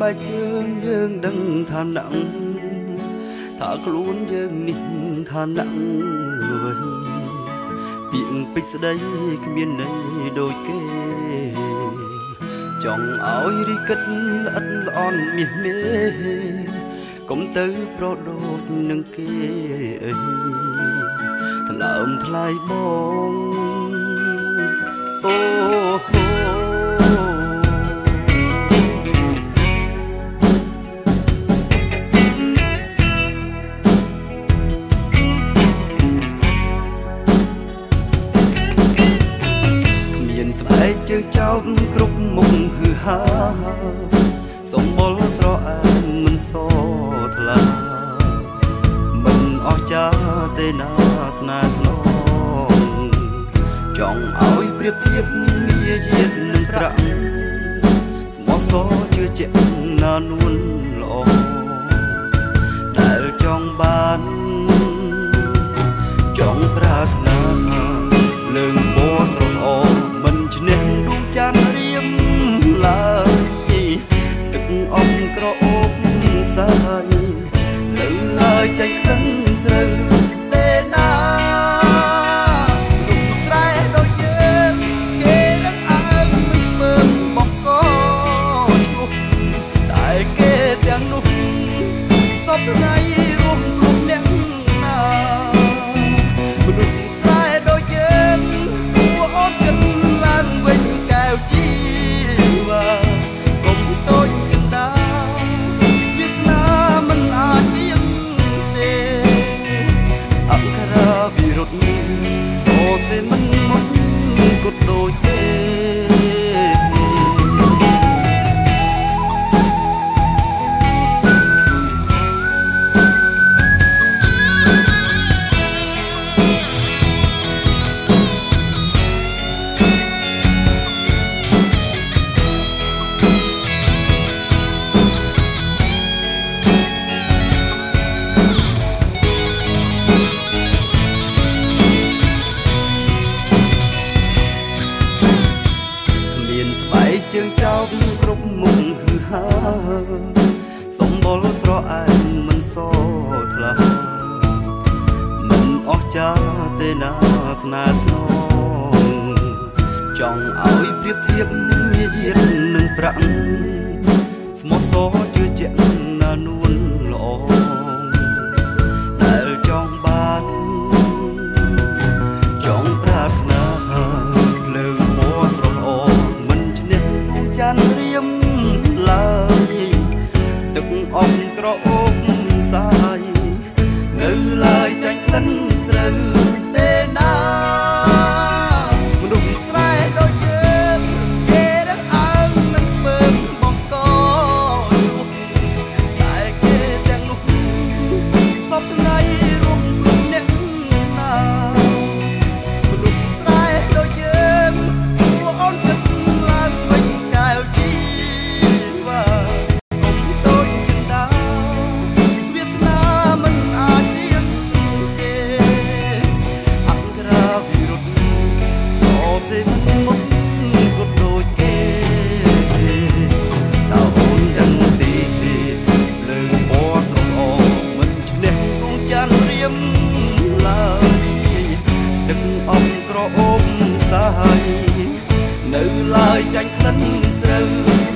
បែកជើងយើងដឹងថាណាំងថាខ្លួនយើងនេះថាណាំងវិញ ពាក្យពេចស្ដីគ្មានន័យដូចគេ ចង់ឲ្យរីកិតល្អិតល្អន់មាសមេកុំទៅប្រដូចនឹងគេអីថ្លើមថ្លៃបង ជើងចោតគ្រប់មុខហឺហាសំបុលស្រអែមមិនសថ្លាមិនអស់ចាទេណាស្នេហ៍ស្នងចង់ឲ្យប្រៀបធៀបមាយាទនឹងប្រាក់ស្មោះសរជឿជាក់ណានួន ឡើយ សំបុលស្រអែមមិនសថ្លាមិនអស់ចាទេណាស្នេហ៍ស្នងចង់ឲ្យប្រៀបធៀបមាយាទនឹងប្រាក់ស្មោះសរជឿជាក់ណានួន ចាញ់ក្លិនស្រូវ